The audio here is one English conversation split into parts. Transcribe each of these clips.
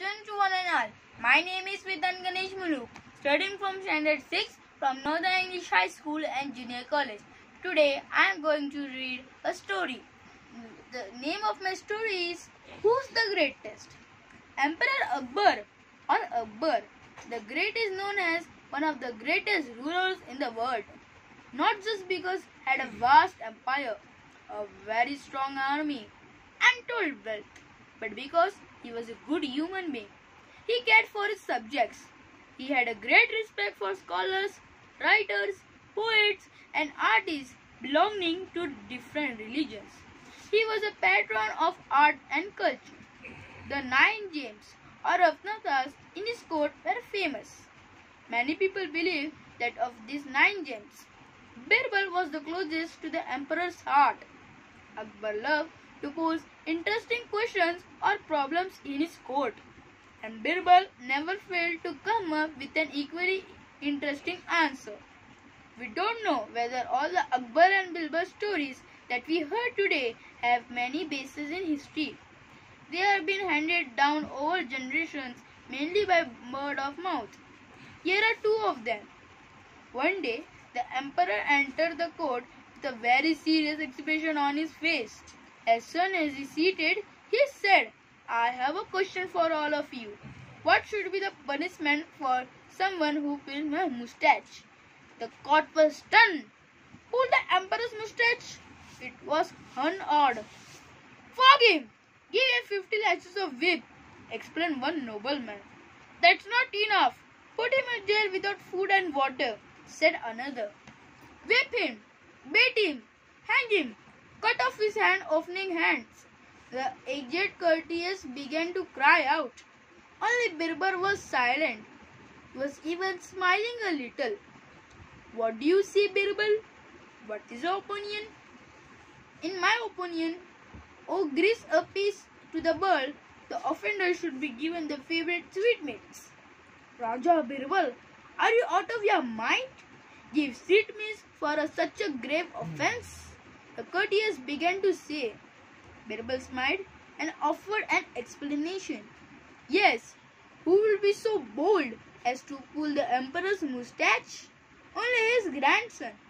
afternoon to one and all. My name is Vedank Ganesh Muluk, studying from Standard 6 from Northern English High School and Junior College. Today I am going to read a story. The name of my story is Who's the Greatest? Emperor Akbar or Akbar the Great is known as one of the greatest rulers in the world. Not just because he had a vast empire, a very strong army, untold wealth, but because he was a good human being. He cared for his subjects. He had a great respect for scholars, writers, poets, and artists belonging to different religions. He was a patron of art and culture. The nine gems or Ratnatas in his court were famous. Many people believe that of these nine gems, Birbal was the closest to the emperor's heart. Akbar loved to pose interesting questions or problems in his court, and Birbal never failed to come up with an equally interesting answer. We don't know whether all the Akbar and Birbal stories that we heard today have many bases in history. They have been handed down over generations mainly by word of mouth. Here are two of them. One day, the emperor entered the court with a very serious expression on his face. As soon as he seated, he said, I have a question for all of you. What should be the punishment for someone who pulls my mustache? The court was stunned. Pull the emperor's mustache? It was unawed. Flog him! Give him 50 lashes of whip, explained one nobleman. That's not enough. Put him in jail without food and water, said another. Whip him, beat him, hang him, cut off his hand, opening hands. The aged courtiers began to cry out. Only Birbal was silent. Was even smiling a little. What do you say, Birbal? What is your opinion? In my opinion, oh grease a piece to the bird, the offender should be given the favorite sweetmeats. Raja Birbal, are you out of your mind? Give sweetmeats for a, such a grave offense? The courtiers began to say. Birbal smiled and offered an explanation. Yes, who will be so bold as to pull the emperor's moustache? Only his grandson.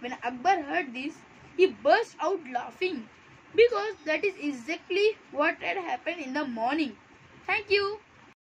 When Akbar heard this, he burst out laughing because that is exactly what had happened in the morning. Thank you.